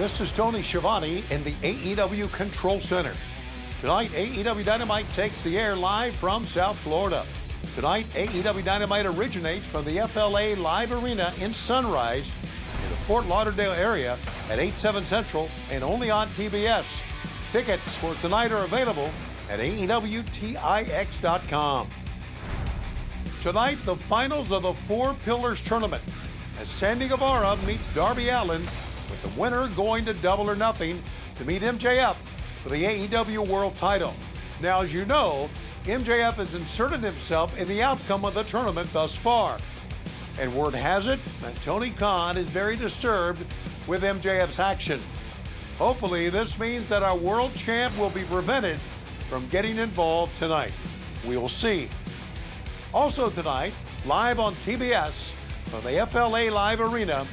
This is Tony Schiavone in the AEW Control Center. Tonight, AEW Dynamite takes the air live from South Florida. Tonight, AEW Dynamite originates from the FLA Live Arena in Sunrise in the Fort Lauderdale area at 8, 7 Central and only on TBS. Tickets for tonight are available at AEWTIX.com. Tonight, the finals of the Four Pillars Tournament as Sammy Guevara meets Darby Allin, with the winner going to Double or Nothing to meet MJF for the AEW World title. Now, as you know, MJF has inserted himself in the outcome of the tournament thus far. And word has it that Tony Khan is very disturbed with MJF's action. Hopefully, this means that our world champ will be prevented from getting involved tonight. We'll see. Also tonight, live on TBS from the FLA Live Arena,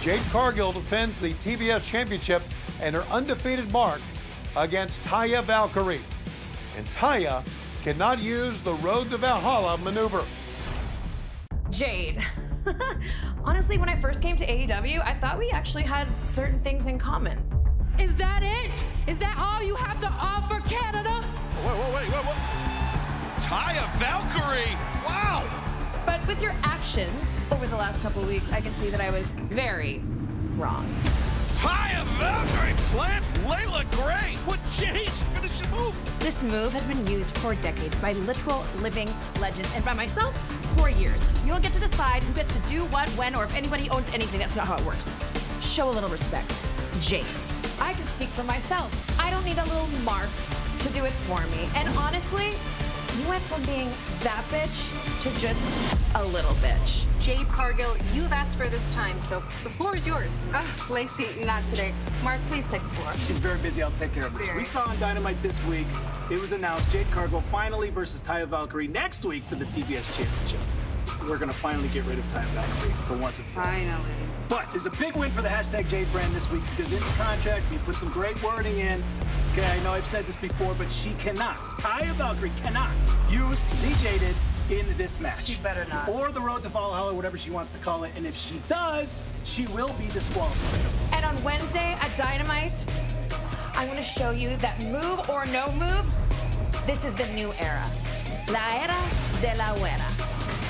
Jade Cargill defends the TBS Championship and her undefeated mark against Taya Valkyrie. And Taya cannot use the Road to Valhalla maneuver. Jade. Honestly, when I first came to AEW, I thought we actually had certain things in common. Is that it? Is that all you have to offer, Canada? Wait, wait, wait, wait, wait. Taya Valkyrie! Wow! But with your actions over the last couple of weeks, I can see that I was very wrong. Taya Valkyrie plants Leila Grey. What Jade's finishing move? This move has been used for decades by literal living legends and by myself for years. You don't get to decide who gets to do what, when, or if anybody owns anything. That's not how it works. Show a little respect. Jade. I can speak for myself. I don't need a little mark to do it for me. And honestly, you went from being that bitch to just a little bitch. Jade Cargill, you've asked for this time, so the floor is yours. Uh, Lacey, not today. Mark, please take the floor. She's very busy. I'll take care of this. Very. We saw on Dynamite this week, it was announced Jade Cargill finally versus Taya Valkyrie next week for the TBS Championship. We're going to finally get rid of Taya Valkyrie for once and for all. Finally. But there's a big win for the hashtag Jade brand this week because in the contract, we put some great wording in. Okay, I know I've said this before, but she cannot, Taya Valkyrie cannot use the Jaded in this match. She better not. Or the Road to Valhalla, whatever she wants to call it. And if she does, she will be disqualified. And on Wednesday at Dynamite, I'm going to show you that move or no move, this is the new era. La era de la güera.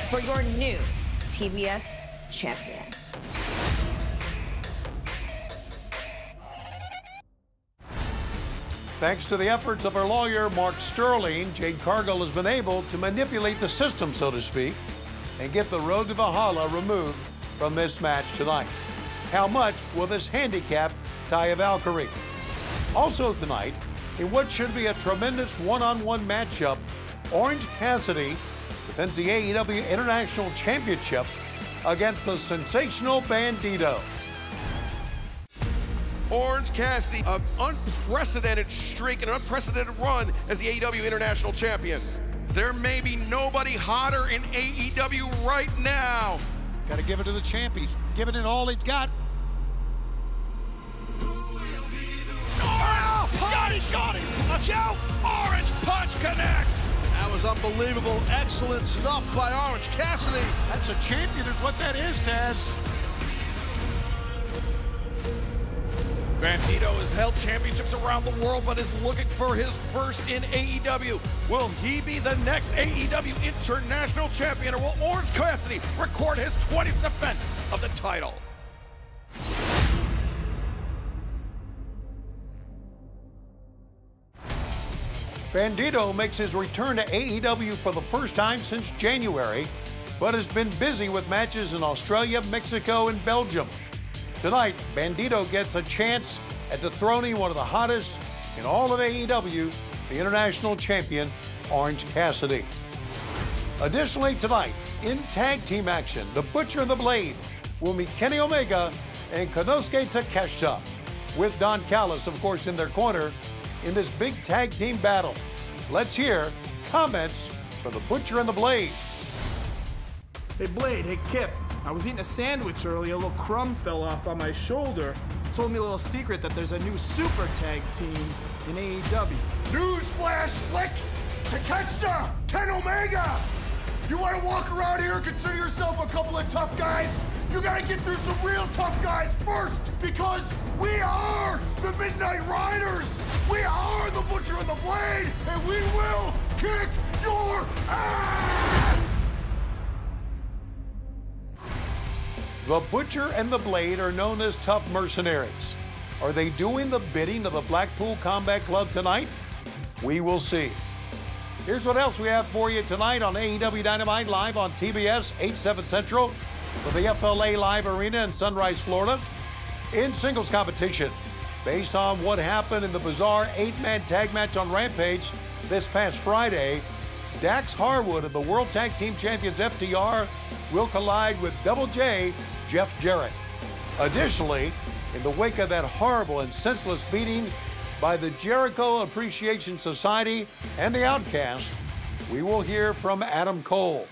For your new TBS champion. Thanks to the efforts of our lawyer, Mark Sterling, Jade Cargill has been able to manipulate the system, so to speak, and get the road to Valhalla removed from this match tonight. How much will this handicap Taya Valkyrie? Also tonight, in what should be a tremendous one-on-one matchup, Orange Cassidy defends the AEW International Championship against the sensational Bandito. Orange Cassidy, an unprecedented streak and an unprecedented run as the AEW International Champion. There may be nobody hotter in AEW right now. Got to give it to the champ. He's giving it all he's got. Oh, got it, got it. Watch out. Orange Punch connects. That was unbelievable. Excellent stuff by Orange Cassidy. That's a champion is what that is, Taz. Bandito has held championships around the world, but is looking for his first in AEW. Will he be the next AEW International Champion, or will Orange Cassidy record his 20th defense of the title? Bandito makes his return to AEW for the first time since January, but has been busy with matches in Australia, Mexico, and Belgium. Tonight, Bandito gets a chance at dethroning one of the hottest in all of AEW, the international champion, Orange Cassidy. Additionally, tonight, in tag team action, the Butcher and the Blade will meet Kenny Omega and Konosuke Takeshita, with Don Callis, of course, in their corner in this big tag team battle. Let's hear comments from the Butcher and the Blade. Hey Blade, hey Kip. I was eating a sandwich earlier, a little crumb fell off on my shoulder. Told me a little secret that there's a new super tag team in AEW. Newsflash, Slick! Takeshita! Ken Omega! You want to walk around here and consider yourself a couple of tough guys? You gotta get through some real tough guys first, because we are the Midnight Riders! We are the Butcher and the Blade, and we will kick your ass! The Butcher and the Blade are known as tough mercenaries. Are they doing the bidding of the Blackpool Combat Club tonight? We will see. Here's what else we have for you tonight on AEW Dynamite Live on TBS 8, 7 Central for the FLA Live Arena in Sunrise, Florida. In singles competition, based on what happened in the bizarre eight-man tag match on Rampage this past Friday, Dax Harwood of the World Tag Team Champions FTR will collide with Double J Jeff Jarrett. Additionally, in the wake of that horrible and senseless beating by the Jericho Appreciation Society and the Outcast, we will hear from Adam Cole.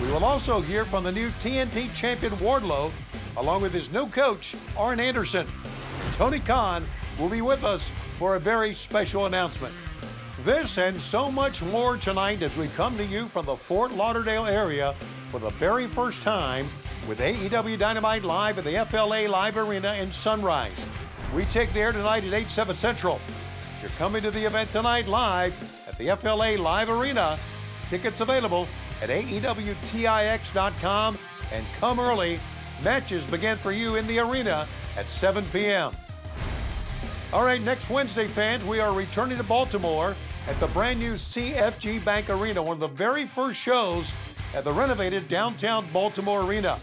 We will also hear from the new TNT champion Wardlow, along with his new coach, Arn Anderson. Tony Khan will be with us for a very special announcement. This and so much more tonight as we come to you from the Fort Lauderdale area for the very first time with AEW Dynamite Live at the FLA Live Arena in Sunrise. We take the air tonight at 8, 7 Central. You're coming to the event tonight live at the FLA Live Arena. Tickets available at AEWTIX.com and come early. Matches begin for you in the arena at 7 p.m. All right, next Wednesday, fans, we are returning to Baltimore at the brand new CFG Bank Arena, one of the very first shows at the renovated downtown Baltimore Arena.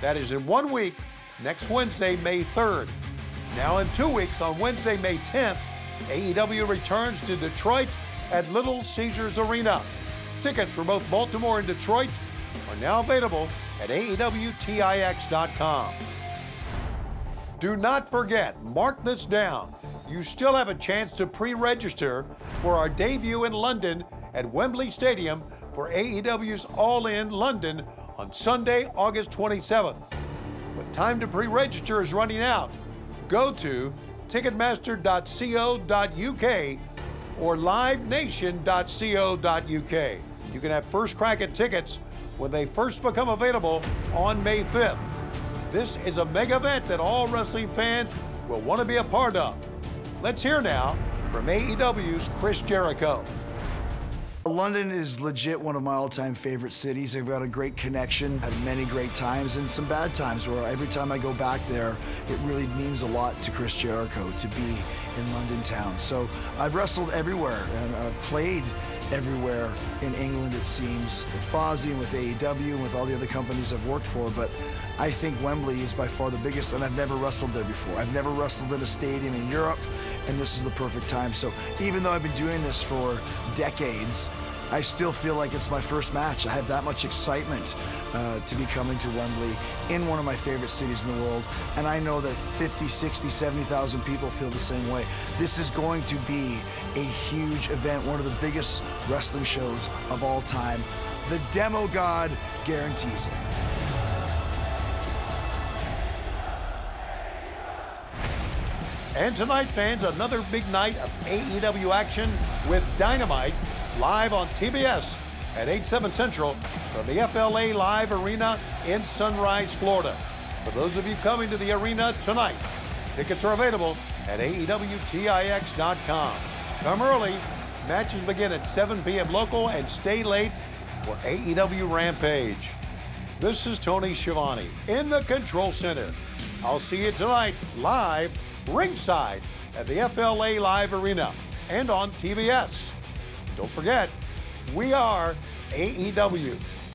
That is in one week, next Wednesday, May 3rd. Now, in two weeks, on Wednesday, May 10th, AEW returns to Detroit at Little Caesars Arena. Tickets for both Baltimore and Detroit are now available at AEWTIX.com. Do not forget, mark this down. You still have a chance to pre register for our debut in London at Wembley Stadium for AEW's All In London on Sunday, August 27th. But time to pre register is running out. Go to ticketmaster.co.uk or livenation.co.uk. You can have first crack at tickets when they first become available on May 5th. This is a mega event that all wrestling fans will want to be a part of. Let's hear now from AEW's Chris Jericho. London is legit one of my all-time favorite cities. I've got a great connection, had many great times and some bad times where every time I go back there, it really means a lot to Chris Jericho to be in London town. So I've wrestled everywhere and I've played everywhere in England, it seems, with Fozzy and with AEW and with all the other companies I've worked for. But I think Wembley is by far the biggest, and I've never wrestled there before. I've never wrestled in a stadium in Europe, and this is the perfect time. So even though I've been doing this for decades, I still feel like it's my first match. I have that much excitement uh, to be coming to Wembley in one of my favorite cities in the world. And I know that 50, 60, 70,000 people feel the same way. This is going to be a huge event, one of the biggest wrestling shows of all time. The Demo God guarantees it. And tonight, fans, another big night of AEW action with Dynamite live on TBS at 8, 7 Central from the FLA Live Arena in Sunrise, Florida. For those of you coming to the arena tonight, tickets are available at AEWTIX.com. Come early. Matches begin at 7 p.m. local and stay late for AEW Rampage. This is Tony Schiavone in the Control Center. I'll see you tonight live ringside at the FLA Live Arena and on TBS. Don't forget, we are AEW.